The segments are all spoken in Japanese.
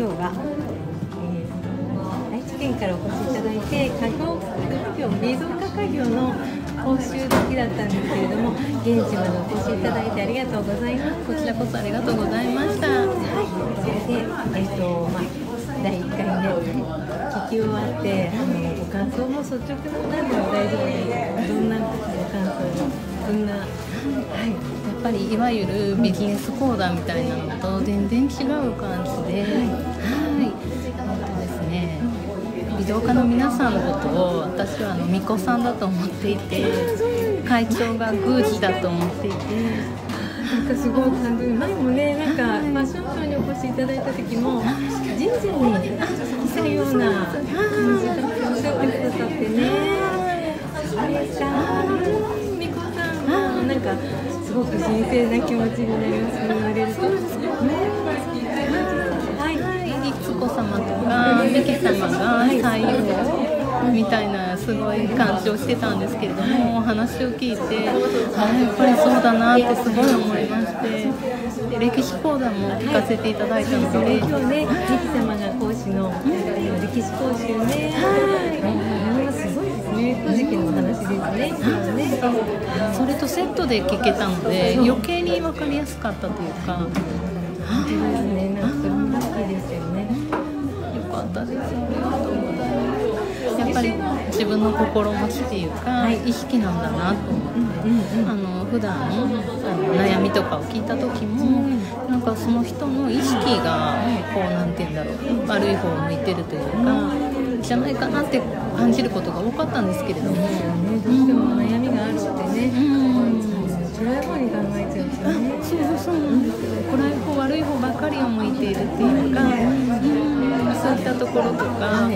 日は、えー、愛知県からお越しいただいて家業家業水族家業の講習時だったんですけれども現地までお越しいただいてありがとうございます。こちらこそありがとうございました。はい。それでえっ、とまあ第1回目聞き終わってあのご感想も率直な何でも大丈夫ですどんなご感想もどんなはいぱりいわゆるビジネス講談みたいなのと全然違う感じで、はい、えっとですね、美容家の皆さんのことを私はあの巫女さんだと思っていて、会長が宮司だと思っていて、なんかすごい感動前もねなんかファッションショーにお越しいただいた時も神社に来たような感じだっておっしゃってくださってね。それさみこさんもなんかすごく神聖な気持ちになります言われるとはいはい、律子様とか美家様が採用みたいなすごい感じをしてたんですけれどもお話を聞いてあやっぱりそうだなってすごい思いまして歴史講談も聞かせていただいたので今日ねミキ様が講師の歴史講習ね。セットで聞けたので余計に分かりやすかったというか。やっぱり自分の心持ちっていうか、意識なんだなと思って、あの普段あの悩みとかを聞いた時も、なんかその人の意識がこうなんて言うんだろう悪い方を向いてるというか、じゃないかなって感じることが多かったんですけれども、ね。どうしても悩みがあるってねいているっていうか、うんそういったところとかあっ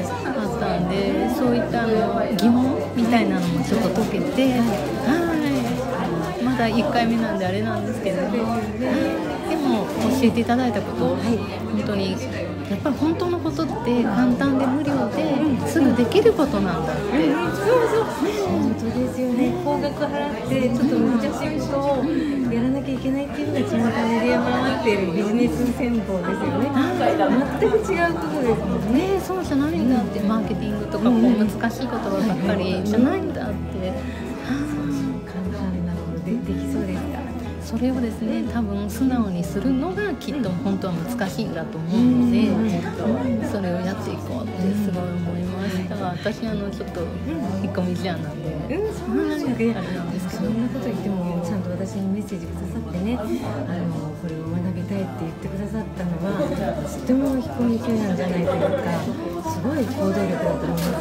たんでそういったの疑問みたいなのもちょっと解けて、はい、まだ1回目なんであれなんですけども、でも教えていただいたこと、本当にやっぱり本当のことって簡単で無料ですぐできることなんだって。そうそう本当ですよね高額払ってちょっと難しいことをっているビジネス戦法ですよね。全く違うことですもんね。ねそうじゃないんだって、マーケティングとかこう難しい言葉ばっかりじゃないんだって、それをですね多分素直にするのがきっと本当は難しいんだと思うので、それをやっていこうってすごい思いました私あのちょっと引っ込み思案なんで、うん、そんですね。あれなんですけど。そんなこと言っても、ちゃんと私にメッセージくださってね、あの、これを学びたいって言ってくださったのは、とても引っ込み思案じゃないというか、すごい行動力だと思います。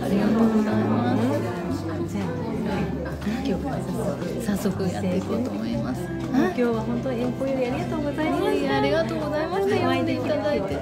ありがとうございます今日から早速。やっていこうと思います、今日は本当に遠方よりありがとうございました。はいありがとうございました呼んでいただいて